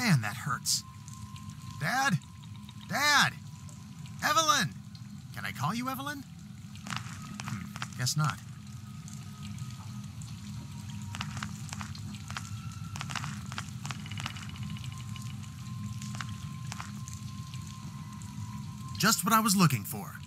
Man, that hurts. Dad? Dad? Evelyn! Can I call you Evelyn? Hmm, guess not. Just what I was looking for.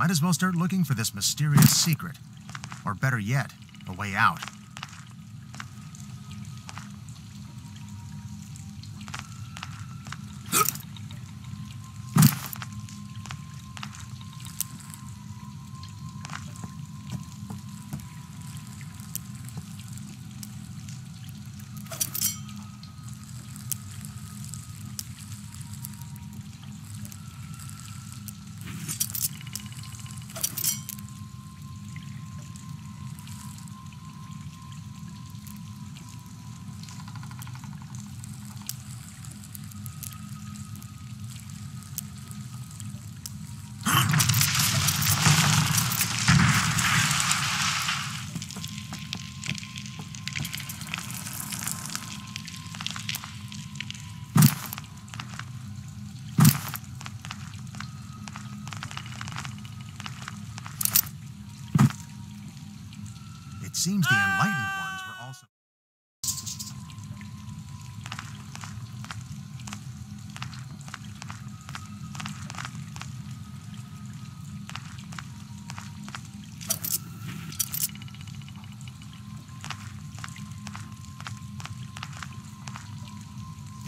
Might as well start looking for this mysterious secret. Or better yet, a way out. It seems the enlightened ones were also.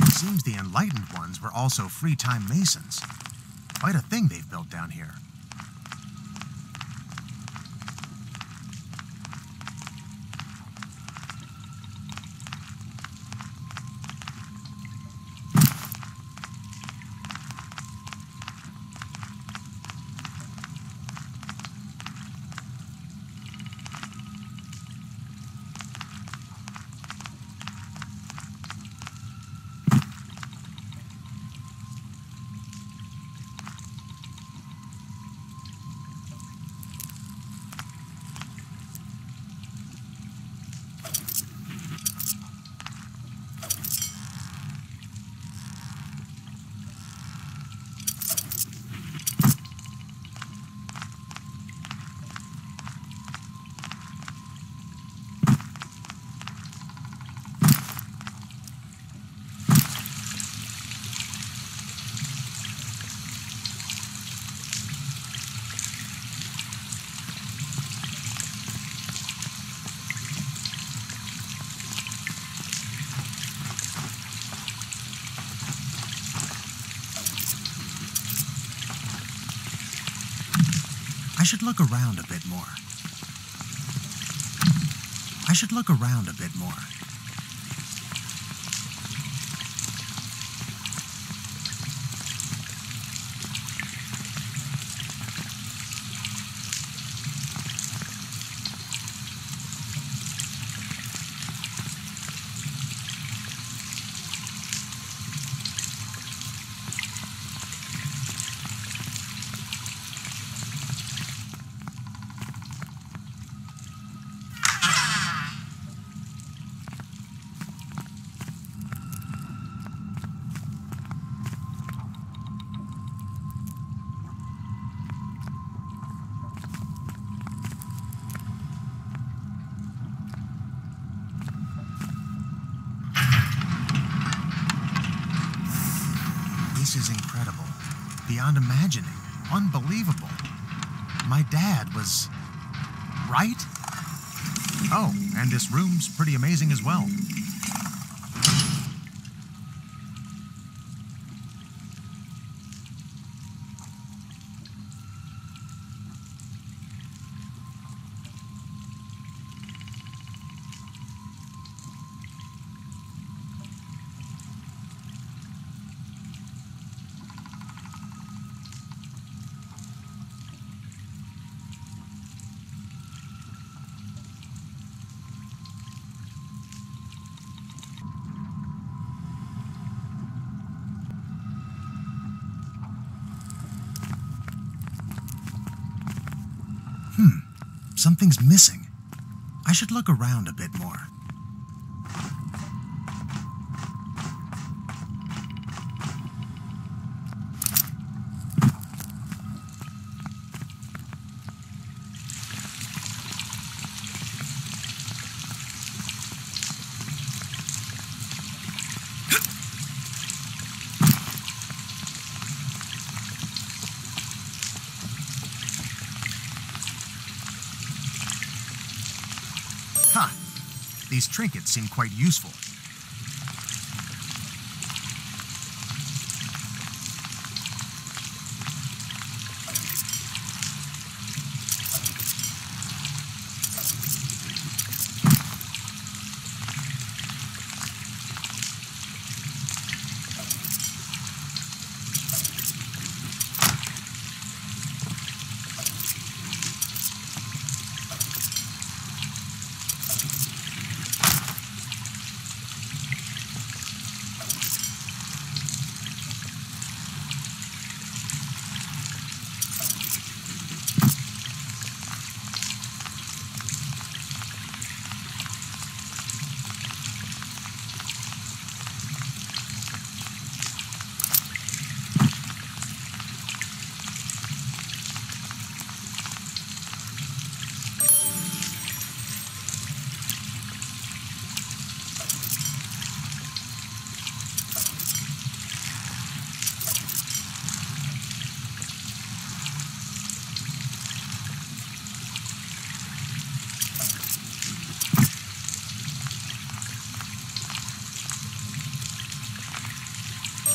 It seems the enlightened ones were also free time masons. Quite a thing they've built down here. I should look around a bit more. I should look around a bit more. This is incredible. Beyond imagining. Unbelievable. My dad was. right? Oh, and this room's pretty amazing as well. Hmm, something's missing. I should look around a bit more. These trinkets seem quite useful.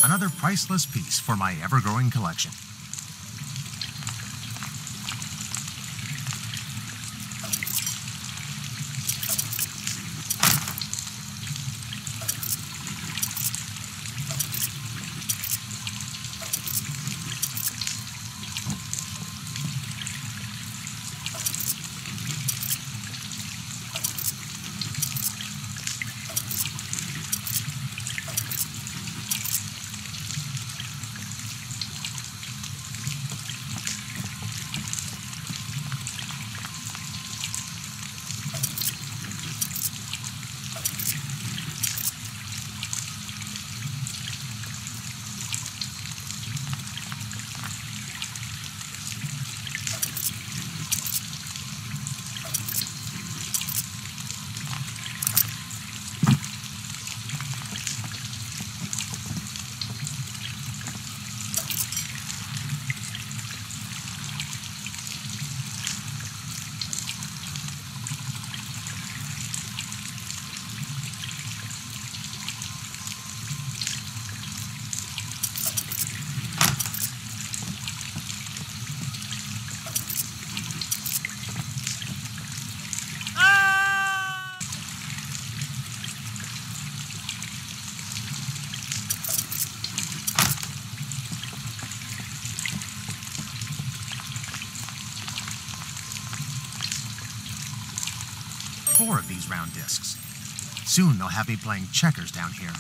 Another priceless piece for my ever growing collection. Four of these round discs. Soon they'll have me playing checkers down here.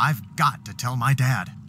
I've got to tell my dad.